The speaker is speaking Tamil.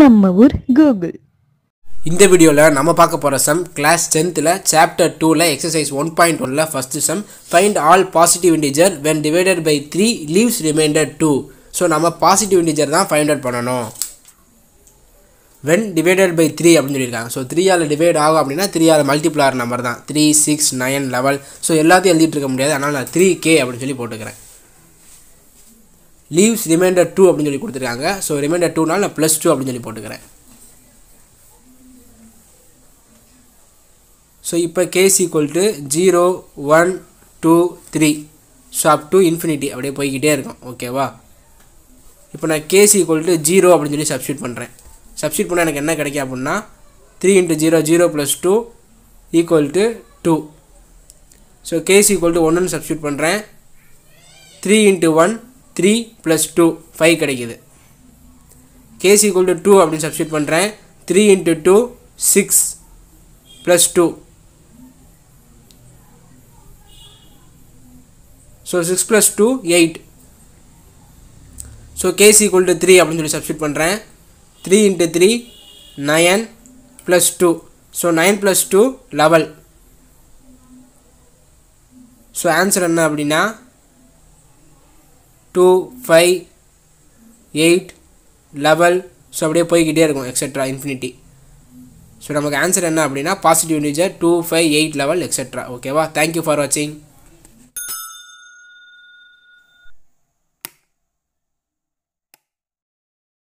நம்ம ஊர் கூகுள் இந்த வீடியோவில் நம்ம பார்க்க போகிற சம் கிளாஸ் டென்த்தில் சாப்டர் டூவில் எக்ஸசைஸ் ஒன் பாயிண்ட் ஒனில் first sum find all positive integer when divided by three leaves remainder two so நம்ம பாசிட்டிவ் இன்டிஜர் தான் ஃபைண்ட் அவுட் பண்ணணும். வென் டிவைடட் பை த்ரீ அப்படின்னு சொல்லியிருக்காங்க. ஸோ த்ரீயால் டிவைட் ஆகும் அப்படின்னா த்ரீயால் மல்டிப்ளார் நம்பர் தான். Three six nine level so எல்லாத்தையும் எழுதிட்டு இருக்க முடியாது. அதனால் நான் த்ரீ கே அப்படின்னு சொல்லி போட்டுக்கிறேன். லீவ்ஸ் ரிமைண்டர் டூ அப்படின்னு சொல்லி கொடுத்துருக்காங்க. ஸோ ரிமைண்டர் டூனால் நான் ப்ளஸ் டூ அப்படின்னு சொல்லி போட்டுக்கிறேன். ஸோ இப்போ case equal to zero one two three so up to infinity அப்படியே போய்கிட்டே இருக்கும். ஓகேவா இப்போ நான் கேஸ் ஈக்குவல் டு ஜீரோ அப்படின்னு சொல்லி சப்ஸ்டியூட் பண்ணுறேன் சப்ஸ்டியூட் பண்ணால் எனக்கு என்ன கிடைக்கும் அப்படின்னா three into zero zero plus two equal to two so case equal to ஒன்றுன்னு சப்ஸ்டியூட் பண்ணுறேன் three into one three plus two five கிடைக்குது. கேஸ் ஈக்குவல் டு டூ அப்படின்னு சப்ஸ்டியூட் பண்ணுறேன் three into two six plus two so six plus two eight so case equal to three அப்படின்னு சொல்லி சப்ஸ்டியூட் பண்ணுறேன் three into three nine plus two so nine plus two level so answer என்ன அப்படின்னா two five eight level so அப்படியே போய்கிட்டே இருக்கும் எக்ஸெட்ரா இன்ஃபினிட்டி ஸோ நமக்கு ஆன்சர் என்ன அப்படின்னா positive integer two five eight level etcetera ஓகேவா தேங்க்யூ ஃபார் வாட்சிங்